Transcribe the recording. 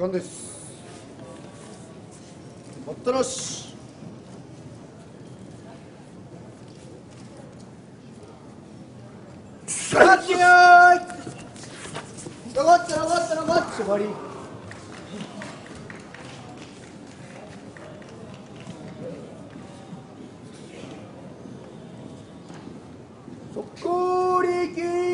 間です。待ったなし。ラッキーい残った残った残った終わり。速攻力